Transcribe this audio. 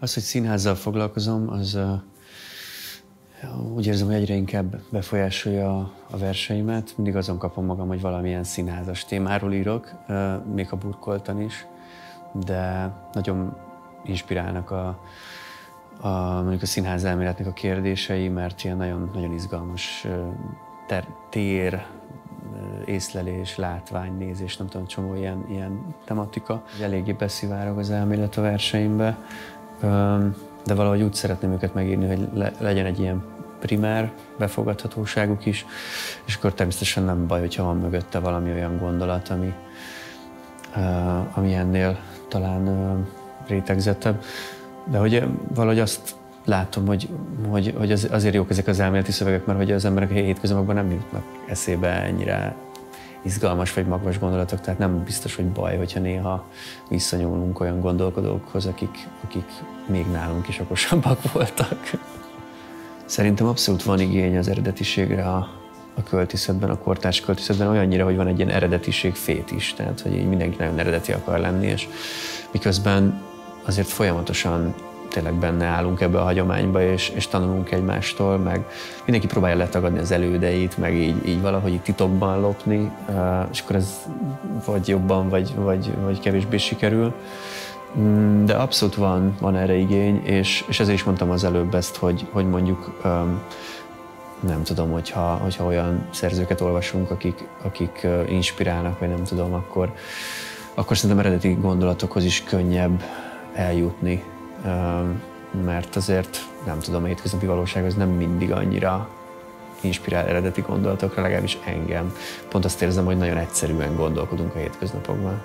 Az, hogy színházzal foglalkozom, az úgy érzem, hogy egyre inkább befolyásolja a verseimet. Mindig azon kapom magam, hogy valamilyen színházas témáról írok, még a burkoltan is, de nagyon inspirálnak a, a, mondjuk a színház elméletnek a kérdései, mert ilyen nagyon, nagyon izgalmas ter, tér, észlelés, látvány, nézés, nem tudom, csomó ilyen, ilyen tematika. Eléggé beszivárog az elmélet a verseimbe, de valahogy úgy szeretném őket megírni, hogy le, legyen egy ilyen primer befogadhatóságuk is, és akkor természetesen nem baj, hogyha van mögötte valami olyan gondolat, ami, ami ennél talán rétegzettebb. De hogy valahogy azt látom, hogy, hogy, hogy az, azért jók ezek az elméleti szövegek, mert hogy az emberek hétköznapokban nem jutnak eszébe ennyire izgalmas vagy magvas gondolatok, tehát nem biztos, hogy baj, hogyha néha visszanyúlunk olyan gondolkodókhoz, akik, akik még nálunk is okosabbak voltak. Szerintem abszolút van igény az eredetiségre a, a költészetben, a kortárs költészetben olyannyira, hogy van egy ilyen eredetiség fét is, tehát hogy így mindenki nagyon eredeti akar lenni, és miközben azért folyamatosan tényleg benne állunk ebbe a hagyományba, és, és tanulunk egymástól, meg mindenki próbálja letagadni az elődeit, meg így, így valahogy így titokban lopni, és akkor ez vagy jobban, vagy, vagy, vagy kevésbé sikerül. Mm, de abszolút van, van erre igény, és, és ezért is mondtam az előbb ezt, hogy, hogy mondjuk nem tudom, hogyha, hogyha olyan szerzőket olvasunk, akik, akik inspirálnak, vagy nem tudom, akkor, akkor szerintem eredeti gondolatokhoz is könnyebb eljutni, mert azért nem tudom, a hétköznapi valóság az nem mindig annyira inspirál eredeti gondolatokra, legalábbis engem. Pont azt érzem, hogy nagyon egyszerűen gondolkodunk a hétköznapokban.